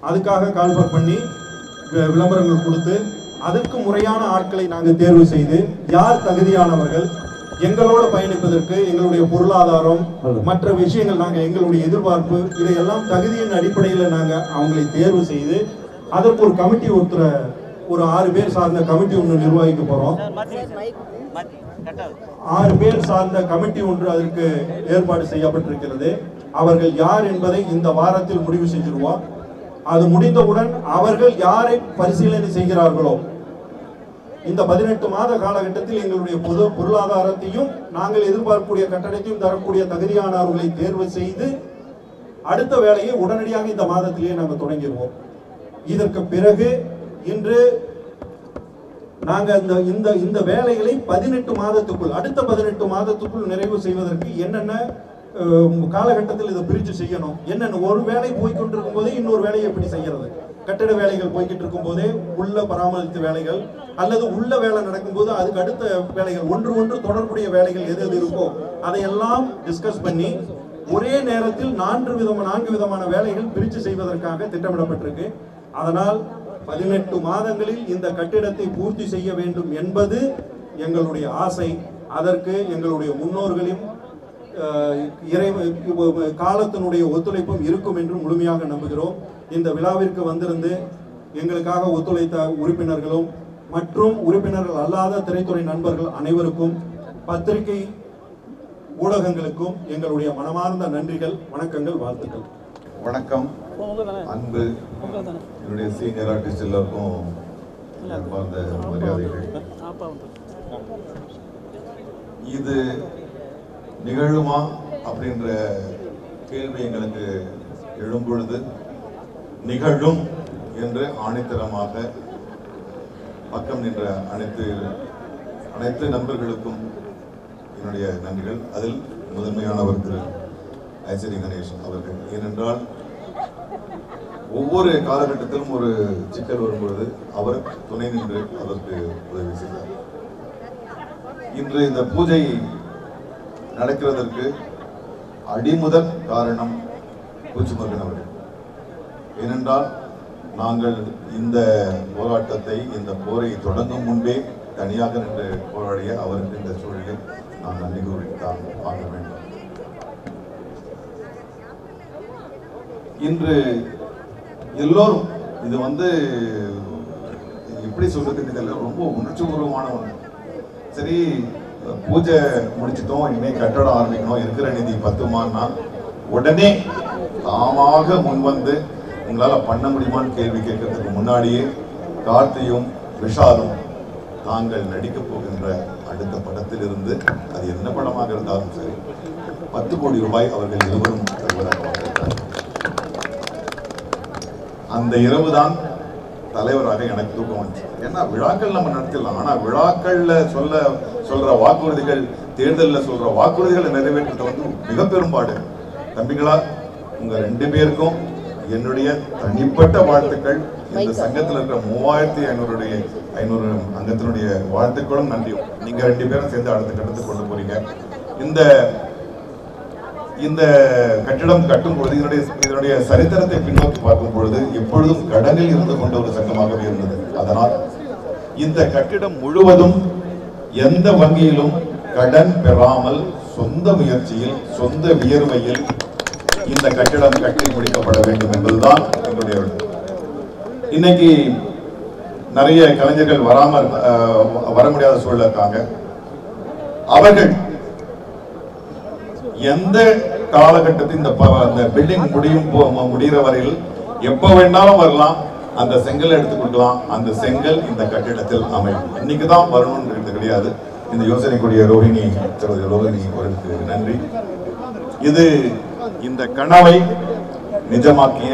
S24: அதுக்காக கால்பர் பண்ணி விளம்பரங்கள் கொடுத்து அதற்கு முறையான ஆட்களை நாங்கள் தேர்வு செய்து யார் தகுதியானவர்கள் எங்களோடு பயணிப்பதற்கு எங்களுடைய பொருளாதாரம் மற்ற விஷயங்கள் நாங்கள் எங்களுடைய எதிர்பார்ப்பு இதையெல்லாம் தகுதியின் அடிப்படையில் நாங்கள் அவங்களை தேர்வு செய்து அதற்கு ஒரு கமிட்டி ஒருத்தரை ஒரு ஆறு பேர் சார்ந்த கமிட்டி ஒன்று நிர்வகிக்க போகிறோம் ஆறு பேர் சார்ந்த கமிட்டி ஒன்று அதற்கு ஏற்பாடு செய்யப்பட்டிருக்கிறது. அவர்கள் யார் என்பதை இந்த வாரத்தில் முடிவு செஞ்சிருவோம். அது முடிந்தவுடன் அவர்கள் யாரை பரிசீலனை செய்கிறார்களோ இந்த பதினெட்டு மாத காலகட்டத்தில் எங்களுடைய பொது பொருளாதாரத்தையும் நாங்கள் எதிர்பார்க்கக்கூடிய கட்டணத்தையும் தரக்கூடிய தகுதியானவர்களை தேர்வு செய்து அடுத்த வேலையை உடனடியாக இந்த மாதத்திலேயே நாங்கள் தொடங்கிடுவோம். இதற்கு பிறகு இன்று நாங்கள் இந்த இந்த இந்த வேலைகளை பதினெட்டு மாதத்துக்குள் அடுத்த பதினெட்டு மாதத்துக்குள் நிறைவு செய்வதற்கு என்னென்ன காலகட்டத்தில் இதை பிரித்து செய்யணும் என்னென்ன ஒரு வேலை போய்க்கொண்டிருக்கும் போதே இன்னொரு வேலையை எப்படி செய்கிறது கட்டிட வேலைகள் போய்கிட்டு இருக்கும் போதே உள்ள பராமரித்து வேலைகள் அல்லது உள்ள வேலை நடக்கும்போது அதுக்கு அடுத்த வேலைகள் ஒன்று ஒன்று தொடர்புடைய வேலைகள் எது எது இருக்கோ அதையெல்லாம் டிஸ்கஸ் பண்ணி ஒரே நேரத்தில் நான்கு விதமான நான்கு விதமான வேலைகள் பிரித்து செய்வதற்காக திட்டமிடப்பட்டிருக்கு. அதனால் பதினெட்டு மாதங்களில் இந்த கட்டிடத்தை பூர்த்தி செய்ய வேண்டும் என்பது எங்களுடைய ஆசை. அதற்கு எங்களுடைய முன்னோர்களின் இறை காலத்தினுடைய ஒத்துழைப்பும் இருக்கும் என்று முழுமையாக நம்புகிறோம். இந்த விழாவிற்கு வந்திருந்து எங்களுக்காக ஒத்துழைத்த உறுப்பினர்களும் மற்றும் உறுப்பினர்கள் அல்லாத திரைத்துறை நண்பர்கள் அனைவருக்கும் பத்திரிகை ஊடகங்களுக்கும் எங்களுடைய மனமார்ந்த நன்றிகள் வணக்கங்கள் வாழ்த்துக்கள்.
S23: வணக்கம். அன்பு. என்னுடைய சீனியர் ஆர்டிஸ்ட் எல்லாருக்கும் அன்பார்ந்த மரியாதைகள். இது நிகழுமா அப்படின்ற கேள்வி எங்களுக்கு எழும்பொழுது நிகழும் என்று ஆணித்தரமாக பக்கம் நின்ற அனைத்து அனைத்து நண்பர்களுக்கும் என்னுடைய நன்றிகள். அதில் முதன்மையானவர் திரு ஐசரி கணேஷ் அவர்கள். ஏனென்றால் ஒவ்வொரு காலகட்டத்திலும் ஒரு சிக்கல் வரும்பொழுது அவர் துணை நின்று அதற்கு உதவி செய்தார். இன்று இந்த பூஜை நடக்கிறதற்கு அடிமுதல் காரணம் பூச்சிமகன் அவர்கள். ஏனென்றால் நாங்கள் இந்த போராட்டத்தை இந்த போரை தொடங்கும் முன்பே தனியாக நின்று போராடிய அவருக்கு இந்த சூழலில் நான் நன்றி கூறித்தான் வாங்க வேண்டும். இன்று எல்லோரும் இது வந்து எப்படி சொல்றதுன்னு தெரியல ரொம்ப உணர்ச்சிபூர்வமான ஒன்று சரி பூஜை முடிச்சிட்டோம் இனிமேல் கட்டடம் ஆரம்பிக்கணும் இருக்கிற நிதி பத்துமான்னா உடனே தாமாக முன்வந்து உங்களால் பண்ண முடியுமான்னு கேள்வி கேட்கறதுக்கு முன்னாடியே கார்த்தியும் விஷாலும் தாங்கள் நடிக்கப் போகின்ற அடுத்த படத்திலிருந்து அது என்ன படமாக இருந்தாலும் சரி பத்து கோடி ரூபாய் அவர்கள் இருவரும் தருவதாக அந்த இரவு தான் தலைவராக எனக்கு தூக்கம் வந்துச்சு. ஏன்னா விழாக்கள் நம்ம நடத்திடலாம். ஆனால் விழாக்களில் சொல்ல சொல்ற வாக்குறுதிகள் தேர்தலில் சொல்ற வாக்குறுதிகளை நிறைவேற்றுறது வந்து மிக பெரும்பாடு தம்பிகளா உங்கள் ரெண்டு பேருக்கும் என்னுடைய தனிப்பட்ட வாழ்த்துக்கள். இந்த சங்கத்தில் இருக்கிற மூவாயிரத்தி ஐநூறுடைய ஐநூறு அங்கத்தினுடைய வாழ்த்துக்களும் நன்றியும் நீங்க ரெண்டு பேரும் சேர்ந்து அடுத்த கட்டத்துக்கு கொண்டு போறீங்க. இந்த இந்த கட்டிடம் கட்டும் பொழுது இதனுடைய இதனுடைய சரித்திரத்தை பின்னோக்கி பார்க்கும் பொழுது எப்பொழுதும் கடனில் இருந்து கொண்ட ஒரு சங்கமாகவே இருந்தது. அதனால் இந்த கட்டிடம் முழுவதும் எந்த வங்கியிலும் கடன் பெறாமல் சொந்த முயற்சியில் சொந்த வியர்வையில் இந்த கட்டிடம் கட்டி முடிக்கப்பட வேண்டும் என்பதுதான் எங்களுடைய இன்னைக்கு நிறைய கலைஞர்கள் வராம வர முடியாத சூழல இருக்காங்க. அவர்கள் எந்த காலகட்டத்தில் இந்த அந்த பில்டிங் முடியும் முடிகிற வரையில் எப்ப வேணாலும் வரலாம். அந்த செங்கல் எடுத்து கொடுக்கலாம் அந்த செங்கல் இந்த கட்டிடத்தில் அமையும். இன்னைக்கு தான் வரணும்ன்றது கிடையாது இந்த யோசனைக்குரிய ரோஹிணி ரோஹிணி அவர்களுக்கு நன்றி. இது இந்த கனவை நிஜமாக்கிய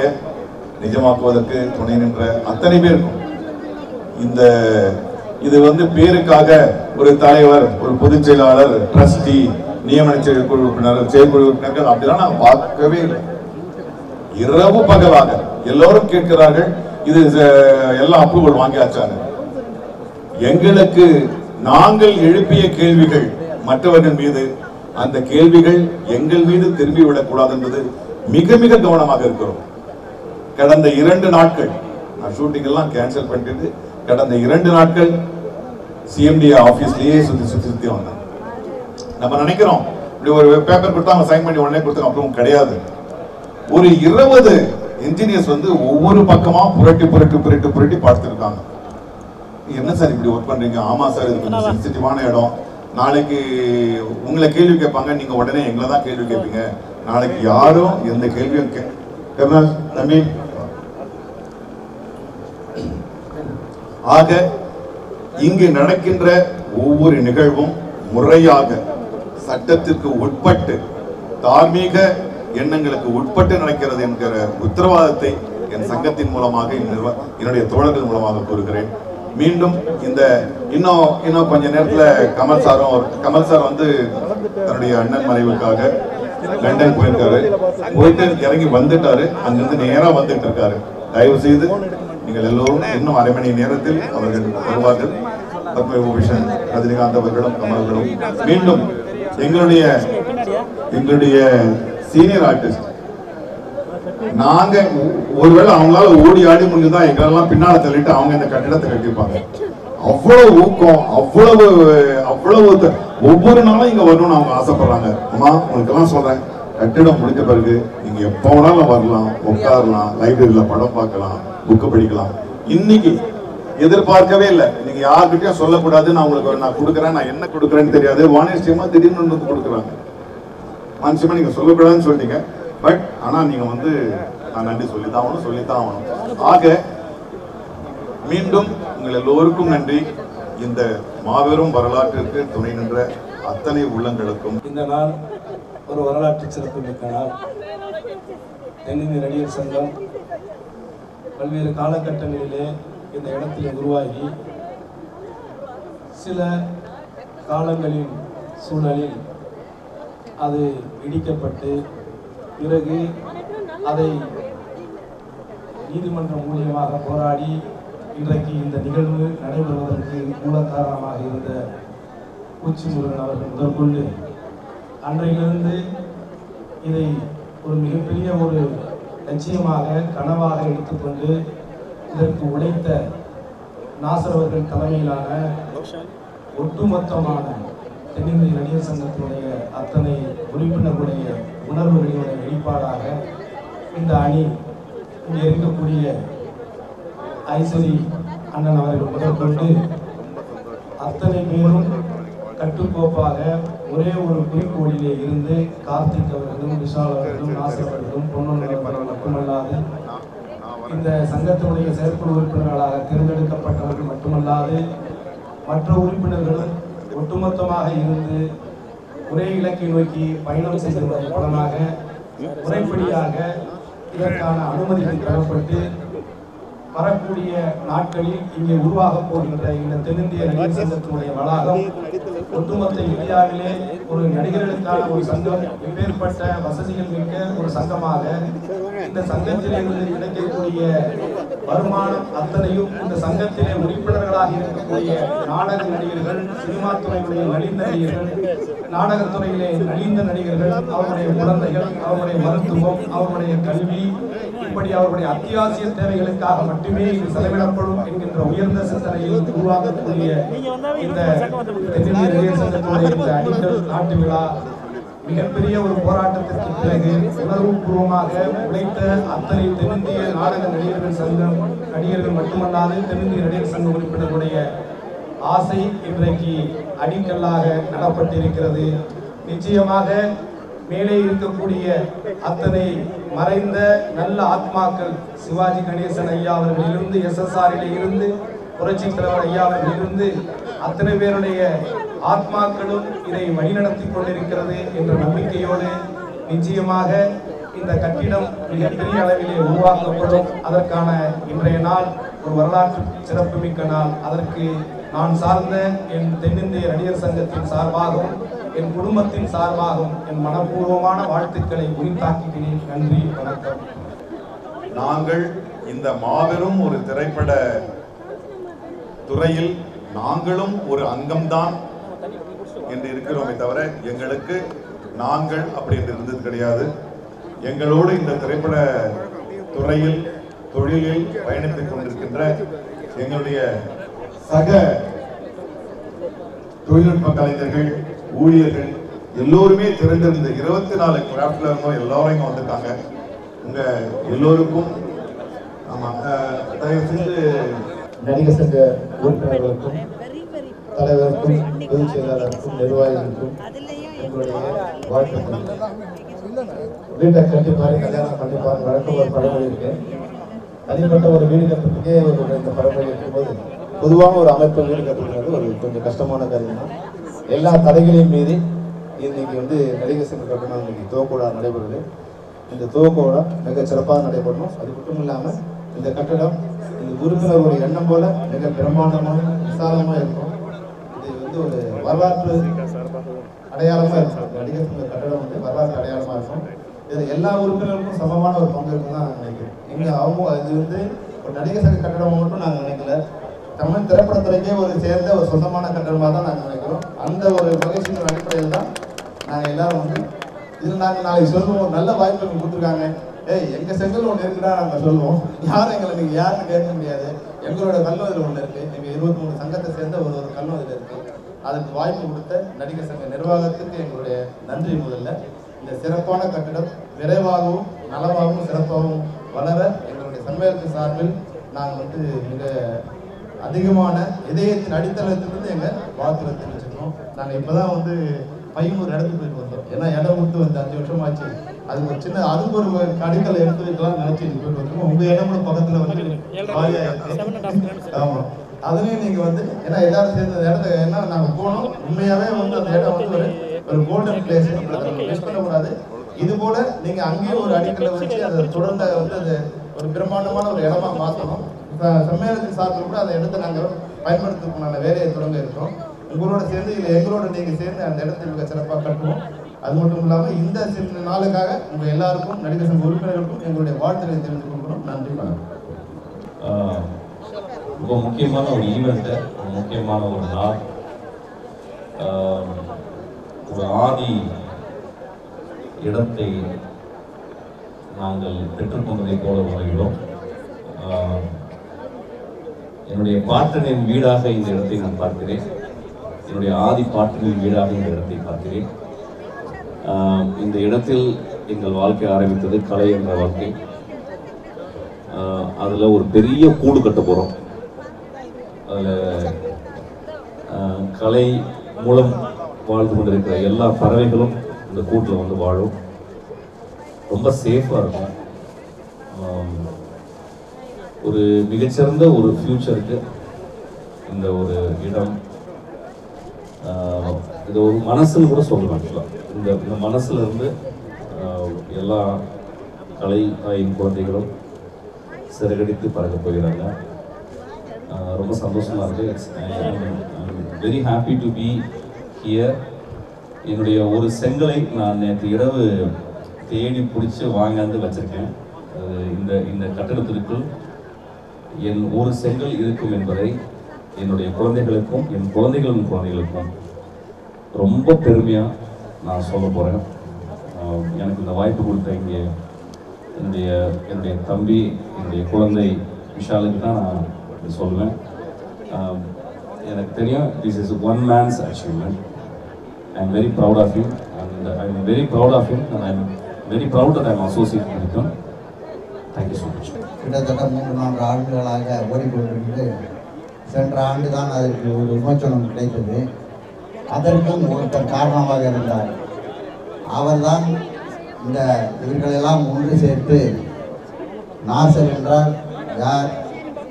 S23: நிஜமாக்குவதற்கு துணை நின்ற அத்தனை பேருக்கும் இந்த இது வந்து பேருக்காக ஒரு தலைவர் ஒரு பொதுச் செயலாளர் ட்ரஸ்டி நியமன செயற்குழு உறுப்பினர் செயற்குழு உறுப்பினர்கள் அப்படிலாம் நான் பார்க்கவே இல்லை. இரவு பகலாக எல்லோரும் கேட்கிறார்கள் இது எல்லாம் அப்ரூவல் வாங்கியாச்சாங்க எங்களுக்கு நாங்கள் எழுப்பிய கேள்விகள் மற்றவர்கள் மீது அந்த கேள்விகள் எங்கள் மீது திரும்பி விடக்கூடாது என்பது மிக மிக கவனமாக இருக்கிறோம். கடந்த இரண்டு நாட்கள் நான் ஷூட்டிங் எல்லாம் கேன்சல் பண்ணிட்டு கடந்த இரண்டு நாட்கள் சிஎம்டி ஆபீஸ்லயே சுத்தி சுத்தி சுத்தி வந்தேன். நம்ம நினைக்கிறோம் இப்படி ஒரு பேப்பர் கொடுத்தா அவங்க சைன் பண்ணி உடனே கொடுத்தாங்க அப்புறம் கிடையாது. ஒரு இருபது இன்ஜினியர்ஸ் வந்து ஒவ்வொரு பக்கமா புரட்டி புரட்டி புரட்டி புரட்டி பார்த்துருக்காங்க என்ன சார் இப்படி ஒர்க் பண்றீங்க? ஆமா சார் இது கொஞ்சம் சென்சிட்டிவான இடம். நாளைக்கு உங்களை கேள்வி கேட்பாங்க நீங்க உடனே எங்களை தான் கேள்வி கேட்பீங்க. நாளைக்கு யாரும் எந்த கேள்வியும் கே கருணாஸ் தம்பி ஆக இங்கு நடக்கின்ற ஒவ்வொரு நிகழ்வும் முறையாக சட்டத்திற்கு உட்பட்டு தார்மீக எண்ணங்களுக்கு உட்பட்டு நடக்கிறது என்கிற உத்தரவாதத்தை என் சங்கத்தின் மூலமாக என்னுடைய தோழர்கள் மூலமாக கூறுகிறேன். மீண்டும் இந்த இன்னும் இன்னும் கொஞ்ச நேரத்தில் கமல் சாரும் கமல் சார் வந்து தன்னுடைய அண்ணன் மறைவுக்காக லண்டன் போயிருக்காரு. போயிட்டு இறங்கி வந்துட்டாரு. அங்கிருந்து நேராக வந்துட்டு இருக்காரு. தயவு செய்து நீங்கள் எல்லோரும் இன்னும் அரை மணி நேரத்தில் அவர்கள் வருவார்கள். பத்ம விபூஷன் ரஜினிகாந்த் அவர்களும் கமல்களும் மீண்டும் எங்களுடைய எங்களுடைய சீனியர் ஆர்டிஸ்ட் நாங்க ஒருவேளை அவங்களால ஓடி ஆடி முடிஞ்சுதான் எங்களெல்லாம் பின்னால தள்ளிட்டு அவங்க இந்த கட்டிடத்தை கட்டிப்பாங்க அவ்வளவு ஊக்கம் அவ்வளவு அவ்வளவு ஒவ்வொரு நாளும் இங்க வரணும்னு அவங்க ஆசைப்படுறாங்க. அம்மா உங்களுக்கு எல்லாம் சொல்றேன். கட்டிடம் முடிஞ்ச பிறகு நீங்க எப்ப வேணாலும் வரலாம் உட்காரலாம் லைப்ரரியில படம் பார்க்கலாம் புக்கு படிக்கலாம். இன்னைக்கு எதிர்பார்க்கவே இல்லை. நீங்க யார்கிட்டயும் சொல்லக்கூடாது நான் உங்களுக்கு நான் கொடுக்குறேன். நான் என்ன கொடுக்குறேன்னு தெரியாது. வாணிஷ்யமா திடீர்னு ஒண்ணு கொடுக்குறாங்க. மனுஷமா நீங்க சொல்லக்கூடாதுன்னு சொல்லிட்டீங்க பட் ஆனால் நீங்கள் வந்து நான் நன்றி சொல்லித்தான் ஆகணும் சொல்லித்தான் ஆகணும். ஆக மீண்டும் உங்கள் எல்லோருக்கும் நன்றி. இந்த மாபெரும் வரலாற்றிற்கு துணை நின்ற அத்தனை உள்ளங்களுக்கும்.
S25: இந்த நாள் ஒரு வரலாற்று சிறப்புமிக்க நாள். தென்னிந்திய நடிகர் சங்கம் பல்வேறு காலகட்டங்களிலே இந்த இடத்தில் உருவாகி சில காலங்களின் சூழலில் அது இடிக்கப்பட்டு பிறகு அதை நீதிமன்றம் மூலியமாக போராடி இன்றைக்கு இந்த நிகழ்வு நடைபெறுவதற்கு மூலகாரணமாக இருந்த உச்சிமுருகன் அவர்கள் முதற்கொண்டு அன்றையிலிருந்து இதை ஒரு மிகப்பெரிய ஒரு லட்சியமாக கனவாக எடுத்துக்கொண்டு இதற்கு உழைத்த நாசர் அவர்கள் தலைமையிலான ஒட்டுமொத்தமான தென்னிந்திய நடிகர் சங்கத்தினுடைய அத்தனை உறுப்பினர்களுடைய உணர்வுகளினுடைய வெளிப்பாடாக இந்த அணி இங்கே இருக்கக்கூடிய ஐஸ்வரி அண்ணன் அவர்கள் முதற்கொண்டு அத்தனை பேரும் கட்டுக்கோப்பாக ஒரே ஒரு குறிக்கோளிலே இருந்து கார்த்திக் அவர்களும் விஷால் அவர்களும் நாசர் அவர்களும் பொன்னொன்று மட்டுமல்லாது இந்த சங்கத்தினுடைய செயற்குழு உறுப்பினர்களாக தேர்ந்தெடுக்கப்பட்டவர்கள் மட்டுமல்லாது மற்ற உறுப்பினர்களும் ஒட்டுமொத்தமாக இருந்து ஒரே இலக்கை நோக்கி பயணம் செய்ததன் மூலமாக முறைப்படியாக இதற்கான அனுமதிகள் பெறப்பட்டு வரக்கூடிய நாட்களில் இங்கே உருவாக போகின்ற இந்த தென்னிந்திய நடிகர் சங்கத்தினுடைய வளாகம் ஒட்டுமொத்த இந்தியாவிலே ஒரு நடிகர்களுக்கான ஒரு சங்கம் இப்பேற்பட்ட வசதிகள் மிக்க ஒரு சங்கமாக இந்த சங்கத்திலிருந்து கிடைக்கக்கூடிய வருமானம் அத்தனையும் இந்த சங்கத்திலே உறுப்பினர்களாக இருக்கக்கூடிய நாடக நடிகர்கள் சினிமா துறையுடைய நலிந்த நடிகர்கள் நாடகத்துறையிலே நலிந்த நடிகர்கள் அவருடைய குழந்தைகள் அவருடைய மருத்துவம் அவருடைய கல்வி இப்படி அவருடைய அத்தியாவசிய தேவைகளுக்காக மட்டுமே இது செலவிடப்படும் என்கின்ற உயர்ந்த சிந்தனையில் உருவாக்கக்கூடிய இந்த நாட்டு விழா மிகப்பெரிய ஒரு போராட்டத்திற்கு பிறகு உணர்வுபூர்வமாக உழைத்த அத்தனை தென்னிந்திய நாடக நடிகர்கள் சங்கம் நடிகர்கள் மட்டுமல்லாது தென்னிந்திய நடிகர் சங்க உறுப்பினர்களுடைய ஆசை இன்றைக்கு அடிக்கல்லாக நடப்பட்டிருக்கிறது. நிச்சயமாக மேலே இருக்கக்கூடிய அத்தனை மறைந்த நல்ல ஆத்மாக்கள் சிவாஜி கணேசன் ஐயா அவர்களிலிருந்து எஸ்எஸ்ஆரிலிருந்து புரட்சி தலைவர் ஐயா அவர்களிலிருந்து அத்தனை பேருடைய ஆத்மாக்களும் இதை வழிநடத்தி கொண்டிருக்கிறது என்ற நம்பிக்கையோடு நிச்சயமாக இந்த கட்டிடம் மிகப்பெரிய அளவிலே உருவாக்கப்படும். அதற்கான இன்றைய நாள் ஒரு வரலாற்று சிறப்புமிக்க நாள். அதற்கு நான் சார்ந்த என் தென்னிந்திய நடிகர் சங்கத்தின் சார்பாகவும் என் குடும்பத்தின் சார்பாகவும் என் மனப்பூர்வமான வாழ்த்துக்களை உரித்தாக்குகிறேன். நன்றி வணக்கம்.
S23: நாங்கள் இந்த மாபெரும் ஒரு திரைப்பட துறையில் நாங்களும் ஒரு அங்கம்தான். என்று இருக்கிறோமே தவிர எங்களுக்கு நாங்கள் அப்படி என்று இருந்தது கிடையாது. எங்களோடு இந்த திரைப்பட துறையில் தொழிலில் பயணித்துக் கொண்டிருக்கின்ற எங்களுடைய சக தொழில்நுட்ப கலைஞர்கள் ஊழியர்கள் எல்லோருமே திறந்திருந்த இருபத்தி நாலு கிராஃப்ட்ல இருந்தோம் எல்லோரும் இங்கே வந்திருக்காங்க உங்க எல்லோருக்கும் ஆமாம் தயவு செஞ்சு
S26: நடிகர் சங்க உறுப்பினர்களுக்கும் தலைவருக்கும் பொதுச் செயலாளருக்கும் நிர்வாகிகளுக்கும் எங்களுடைய வாழ்த்துக்கள். வீட்டை கண்டிப்பாக கல்யாணம் கண்டிப்பாக நடக்கும் ஒரு பழமொழி இருக்கு தனிப்பட்ட ஒரு வீடு கட்டுறதுக்கே ஒரு இந்த பழமொழி இருக்கும்போது பொதுவாக ஒரு அமைப்பு வீடு கட்டுறது ஒரு கொஞ்சம் கஷ்டமான காரியம் தான் எல்லா தடைகளையும் மீறி இன்னைக்கு வந்து நடிகர் சங்க கட்டணம் இன்னைக்கு துவக்கூடா நடைபெறுது. இந்த துவக்கூடா மிக சிறப்பாக நடைபெறணும். அது மட்டும் இல்லாமல் இந்த கட்டடம் இந்த உறுப்பினருடைய எண்ணம் போல மிக பிரம்மாண்டமாக விசாலமாக இருக்கும். வந்து ஒரு வரலாற்று அடையாளமாக இருக்கும். நடிகர் சங்க கட்டடம் வந்து வரலாற்று அடையாளமாக இருக்கும். இது எல்லா உறுப்பினருக்கும் சமமான ஒரு பங்கு இருக்குன்னு தான் நினைக்கிறேன். எங்கள் அவங்க இது வந்து ஒரு நடிகர் சங்க கட்டடம் மட்டும் நாங்கள் நினைக்கல. தமிழ் திரைப்படத்துறைக்கே ஒரு சேர்ந்த ஒரு சொந்தமான கட்டடமாக தான் நாங்கள் நினைக்கிறோம். அந்த ஒரு மகிழ்ச்சியின் அடிப்படையில் தான் நாங்கள் எல்லாரும் வந்து இது நாங்கள் நாளைக்கு சொல்லுவோம். நல்ல வாய்ப்பு கொடுத்துருக்காங்க. ஏய் எங்கள் செங்கல் ஒன்று இருக்குடா நாங்கள் சொல்லுவோம். யாரும் எங்களை நீங்கள் யாருன்னு கேட்க முடியாது. எங்களோட கல்லூரியில் ஒன்று இருக்குது எங்கள் இருபத்தி மூணு சங்கத்தை சேர்ந்த ஒரு அதுக்கு வாய்ப்பு கொடுத்த நடிகர் சங்க நிர்வாகத்துக்கு எங்களுடைய நன்றி முதல்ல. இந்த சிறப்பான கட்டிடம் விரைவாகவும் நலமாகவும் சிறப்பாகவும் வளர எங்களுடைய சம்மேளனத்தின் சார்பில் நாங்கள் வந்து மிக அதிகமான இதயத்தின் அடித்தளத்திலிருந்து எங்க வாழ்த்துறை தெரிவிச்சிருக்கோம் நாங்கள் இப்பதான் வந்து பையனூர் இடத்துக்கு போயிட்டு வந்தோம். ஏன்னா இடம் விட்டு வந்து அஞ்சு வருஷம் ஆச்சு அதுக்கு ஒரு சின்ன அதுக்கு ஒரு கடிக்கலை எடுத்து வைக்கலாம் நினைச்சு போயிட்டு வந்தோம் உங்க இடம் கூட பக்கத்துல வந்து காலியா இருக்கு. ஆமா. அதுலேயும் நீங்கள் வந்து ஏன்னா எல்லாரும் சேர்ந்து அந்த இடத்த என்ன நாங்கள் போனோம். உண்மையாகவே வந்து அந்த இடம் வந்து ஒரு ஒரு கோல்டன் பிளேஸ் மிஸ் பண்ணக்கூடாது. இது போல நீங்கள் அங்கேயும் ஒரு அடிக்கலை வச்சு அதை தொடர்ந்து வந்து அது ஒரு பிரம்மாண்டமான ஒரு இடமா மாற்றணும் இப்போ சம்மேளனத்தின் சார்பில் கூட அந்த இடத்த நாங்கள் பயன்படுத்துறதுக்குண்டான வேலையை தொடங்க இருக்கோம். உங்களோட சேர்ந்து இல்லை எங்களோட நீங்கள் சேர்ந்து அந்த இடத்தை மிக சிறப்பாக கட்டுவோம். அது மட்டும் இல்லாமல் இந்த சில நாளுக்காக உங்கள் எல்லாருக்கும் நடிகர் சங்க உறுப்பினர்களுக்கும் எங்களுடைய வாழ்த்துக்களை தெரிந்து கொள்கிறோம். நன்றி வணக்கம்.
S27: ரொம்ப முக்கியமான ஒரு ஈவெண்ட்டு முக்கியமான ஒரு நாள். ஒரு ஆதி இடத்தை நாங்கள் பெற்றுக்கொண்டதை போல உணர்கிறோம் என்னுடைய பாட்டனின் வீடாக இந்த இடத்தை நான் பார்க்கிறேன். என்னுடைய ஆதி பாட்டனின் வீடாக இந்த இடத்தை பார்க்கிறேன். இந்த இடத்தில் எங்கள் வாழ்க்கை ஆரம்பித்தது கலை என்ற வாழ்க்கை. அதில் ஒரு பெரிய கூடு கட்ட போகிறோம் அதில் கலை மூலம் வாழ்ந்து கொண்டிருக்கிற எல்லா பறவைகளும் இந்த கூட்டில் வந்து வாழும். ரொம்ப சேஃபாக இருக்கும். ஒரு மிகச்சிறந்த ஒரு ஃப்யூச்சருக்கு இந்த ஒரு இடம் இது ஒரு மனசுன்னு கூட சொல்லலாம் ஆக்சுவலாக இந்த இந்த மனசுலேருந்து எல்லா கலை தாயின் குழந்தைகளும் சிறகடித்து பறக்க போகிறாங்க. ரொம்ப சந்தோஷமாக இருக்குது very happy to be here என்னுடைய ஒரு செங்கலை நான் நேற்று இரவு தேடி பிடிச்சி வாங்காந்து வச்சுருக்கேன். அது இந்த இந்த கட்டடத்திற்குள் என் ஒரு செங்கல் இருக்கும் என்பதை என்னுடைய குழந்தைகளுக்கும் என் குழந்தைகளின் குழந்தைகளுக்கும் ரொம்ப பெருமையாக நான் சொல்ல போகிறேன் எனக்கு இந்த வாய்ப்பு கொடுத்த இங்கே என்னுடைய என்னுடைய தம்பி என்னுடைய குழந்தை விஷாலுக்கு தான் நான் அப்படி சொல்லுவேன். எனக்கு தெரியும் this is one man's achievement I am very proud of you and I am very proud of you and I am very proud at I'm associate பண்ணிக்கும் you thank you so much
S28: கிட்டத்தட்ட மூன்று நான்கு ஆண்டுகளாக ஓடிக்கொண்டிருந்து சென்ற ஆண்டு தான் அதற்கு ஒரு விமர்சனம் கிடைத்தது. அதற்கும் ஒருத்தர் காரணமாக இருந்தார். அவர்தான் இந்த இவர்களெல்லாம் ஒன்று சேர்த்து நாசர் என்றால் யார்?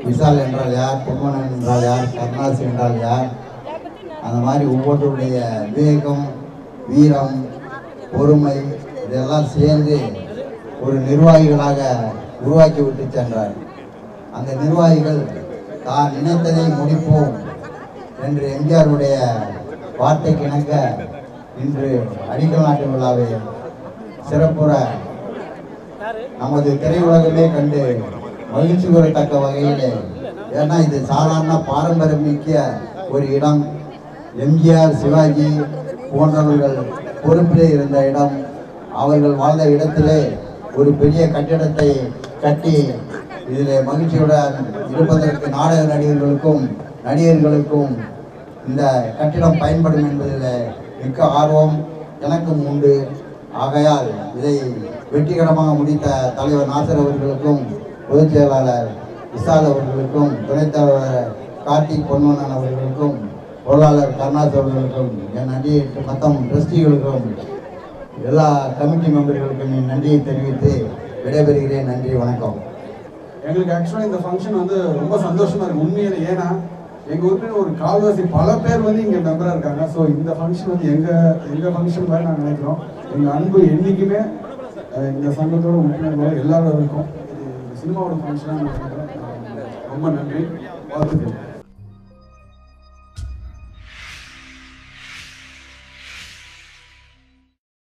S28: விஷால் என்றால் யார் பொன்மனன் என்றால் யார் கருணாசி என்றால் யார்? அந்த மாதிரி ஒவ்வொருடைய விவேகம் வீரம் பொறுமை இதெல்லாம் சேர்ந்து ஒரு நிர்வாகிகளாக உருவாக்கி விட்டு சென்றார். அந்த நிர்வாகிகள் தான் நினைத்ததை முடிப்போம் என்று எம்ஜிஆருடைய வார்த்தைக்கு இணங்க இன்று அடிக்கல் நாட்டு விழாவை சிறப்புற நமது திரையுலகமே கண்டு மகிழ்ச்சி கூறத்தக்க வகையில். ஏன்னா இது சாதாரண பாரம்பரியமிக்க ஒரு இடம். எம்ஜிஆர் சிவாஜி போன்றவர்கள் பொறுப்பிலே இருந்த இடம். அவர்கள் வாழ்ந்த இடத்திலே ஒரு பெரிய கட்டிடத்தை கட்டி இதில் மகிழ்ச்சியுடன் இருப்பதற்கு நாடக நடிகர்களுக்கும் நடிகர்களுக்கும் இந்த கட்டிடம் பயன்படும் என்பதில் மிக்க ஆர்வம் எனக்கும் உண்டு. ஆகையால் இதை வெற்றிகரமாக முடித்த தலைவர் நாசர் அவர்களுக்கும் பொதுச் செயலாளர் விசால் அவர்களுக்கும் துணைத் தலைவர் கார்த்திக் பொன்மனன் அவர்களுக்கும் பொருளாளர் கருணாஸ் அவர்களுக்கும் என் நன்றியை மொத்தம் ட்ரஸ்டிகளுக்கும் எல்லா கமிட்டி மெம்பர்களுக்கும் என் நன்றியை தெரிவித்து விடைபெறுகிறேன். நன்றி வணக்கம்.
S29: எங்களுக்கு ஆக்சுவலாக இந்த ஃபங்க்ஷன் வந்து ரொம்ப சந்தோஷமாக இருக்குது உண்மையில ஏன்னா எங்கள் ஊருக்கு ஒரு கால்வாசி பல பேர் வந்து இங்கே மெம்பராக இருக்காங்க. ஸோ இந்த ஃபங்க்ஷன் வந்து எங்கள் எங்கள் ஃபங்க்ஷன் மாதிரி நாங்கள் நினைக்கிறோம். எங்கள் அன்பு என்றைக்குமே இந்த சங்கத்தோட உறுப்பினர்களோட எல்லாரும் இருக்கும். சினிமாவோட ஃபங்க்ஷனாக ரொம்ப நன்றி. வாழ்த்துக்கள்.